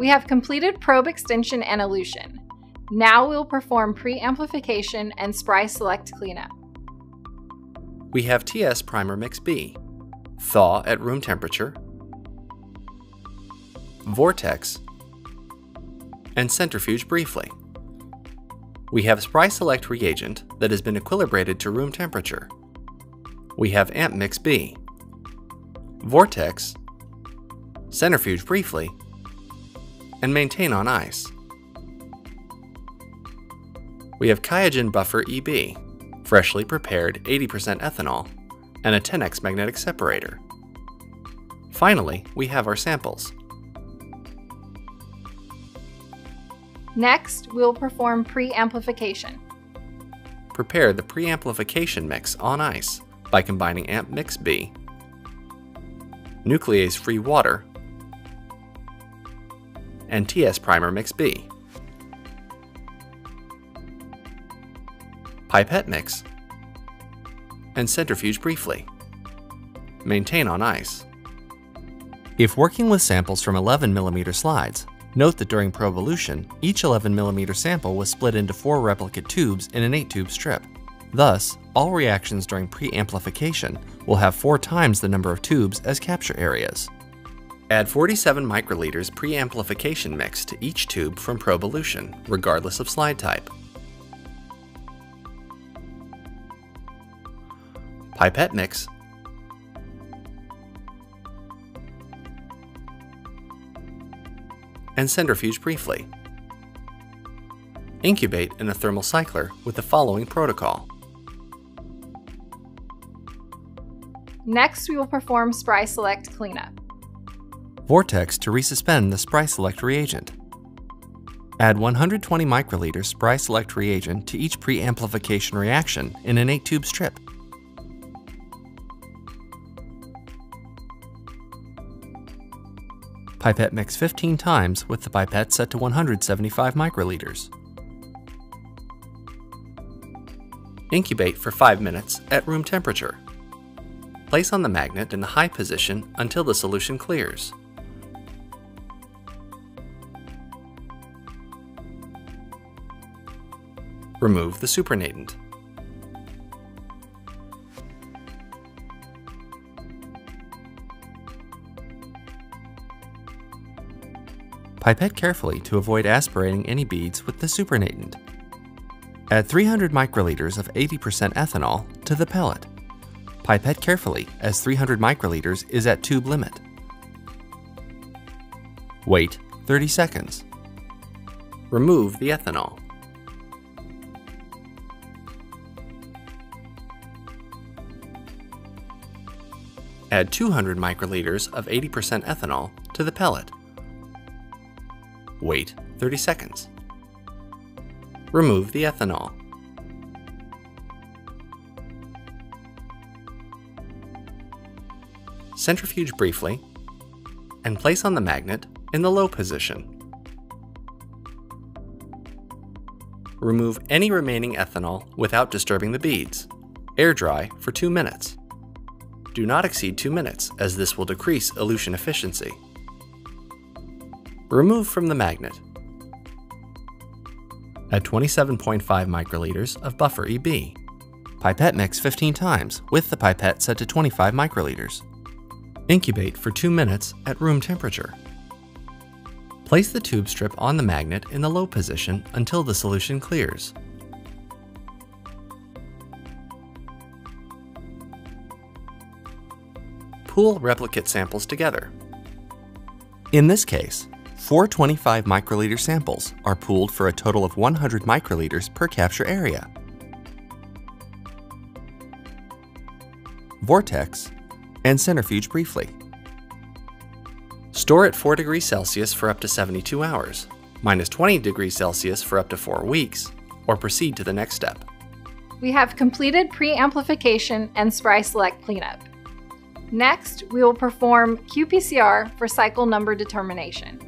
We have completed probe extension and elution. Now we'll perform pre-amplification and SPRIselect cleanup. We have TS Primer Mix B, thaw at room temperature, vortex, and centrifuge briefly. We have SPRIselect reagent that has been equilibrated to room temperature. We have Amp Mix B, vortex, centrifuge briefly, and maintain on ice. We have Qiagen Buffer EB, freshly prepared 80% ethanol, and a 10x magnetic separator. Finally, we have our samples. Next, we'll perform pre-amplification. Prepare the pre-amplification mix on ice by combining AMP Mix B, nuclease-free water, and TS Primer Mix B. Pipette mix, and centrifuge briefly. Maintain on ice. If working with samples from 11mm slides, note that during probe elution, each 11mm sample was split into four replicate tubes in an 8-tube strip. Thus, all reactions during pre-amplification will have four times the number of tubes as capture areas. Add 47 microliters pre-amplification mix to each tube from probe elution, regardless of slide type. Pipette mix, and centrifuge briefly. Incubate in a thermal cycler with the following protocol. Next, we will perform SPRIselect cleanup. Vortex to resuspend the SPRIselect reagent. Add 120 microliters SPRIselect reagent to each pre-amplification reaction in an 8-tube strip. Pipette mix 15 times with the pipette set to 175 microliters. Incubate for 5 minutes at room temperature. Place on the magnet in the high position until the solution clears. Remove the supernatant. Pipette carefully to avoid aspirating any beads with the supernatant. Add 300 microliters of 80% ethanol to the pellet. Pipette carefully as 300 microliters is at tube limit. Wait 30 seconds. Remove the ethanol. Add 200 microliters of 80% ethanol to the pellet. Wait 30 seconds. Remove the ethanol. Centrifuge briefly and place on the magnet in the low position. Remove any remaining ethanol without disturbing the beads. Air dry for 2 minutes. Do not exceed 2 minutes as this will decrease elution efficiency. Remove from the magnet. Add 27.5 microliters of buffer EB. Pipette mix 15 times with the pipette set to 25 microliters. Incubate for 2 minutes at room temperature. Place the tube strip on the magnet in the low position until the solution clears. Pool replicate samples together. In this case, Four 25 microliter samples are pooled for a total of 100 microliters per capture area. Vortex and centrifuge briefly. Store at 4 degrees Celsius for up to 72 hours, minus 20 degrees Celsius for up to 4 weeks, or proceed to the next step. We have completed pre-amplification and SPRIselect cleanup. Next, we will perform qPCR for cycle number determination.